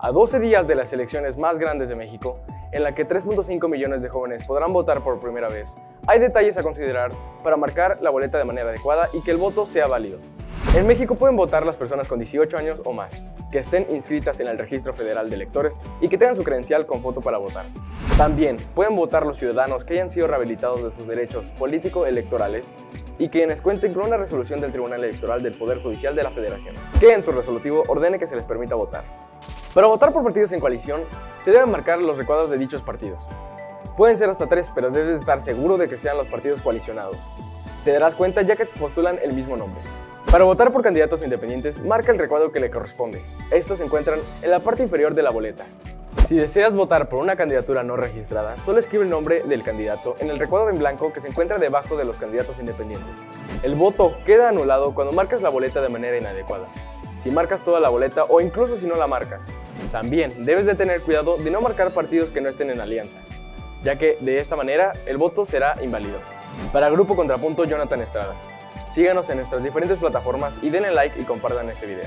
A 12 días de las elecciones más grandes de México, en la que 3.5 millones de jóvenes podrán votar por primera vez, hay detalles a considerar para marcar la boleta de manera adecuada y que el voto sea válido. En México pueden votar las personas con 18 años o más, que estén inscritas en el Registro Federal de Electores y que tengan su credencial con foto para votar. También pueden votar los ciudadanos que hayan sido rehabilitados de sus derechos político-electorales y quienes cuenten con una resolución del Tribunal Electoral del Poder Judicial de la Federación, que en su resolutivo ordene que se les permita votar. Para votar por partidos en coalición, se deben marcar los recuadros de dichos partidos. Pueden ser hasta tres, pero debes estar seguro de que sean los partidos coalicionados. Te darás cuenta ya que postulan el mismo nombre. Para votar por candidatos independientes, marca el recuadro que le corresponde. Estos se encuentran en la parte inferior de la boleta. Si deseas votar por una candidatura no registrada, solo escribe el nombre del candidato en el recuadro en blanco que se encuentra debajo de los candidatos independientes. El voto queda anulado cuando marcas la boleta de manera inadecuada si marcas toda la boleta o incluso si no la marcas. También debes de tener cuidado de no marcar partidos que no estén en alianza, ya que de esta manera el voto será inválido. Para Grupo Contrapunto, Jonathan Estrada. Síganos en nuestras diferentes plataformas y denle like y compartan este video.